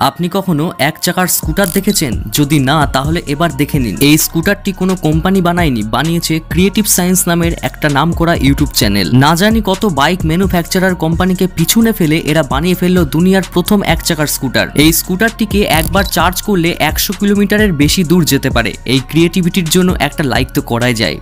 আপনি কখনো এক চাকার স্কুটার দেখেছেন? যদি না, তাহলে এবার দেখে নিন। এই স্কুটারটি কোনো কোম্পানি বানায়নি, বানিয়েছে ক্রিয়েটিভ সায়েন্স নামের একটা নাম করা ইউটিউব চ্যানেল। না জানি কত বাইক ম্যানুফ্যাকচারার কোম্পানিকে পিছনে ফেলে এরা বানিয়ে ফেলল দুনিয়ার প্রথম এক চাকার স্কুটার। এই স্কুটারটিকে একবার চার্জ করলে একশো কিলোমিটারের বেশি দূর যেতে পারে। এই ক্রিয়েটিভিটির জন্য একটা লাইক তো করাই যায়।